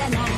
啊。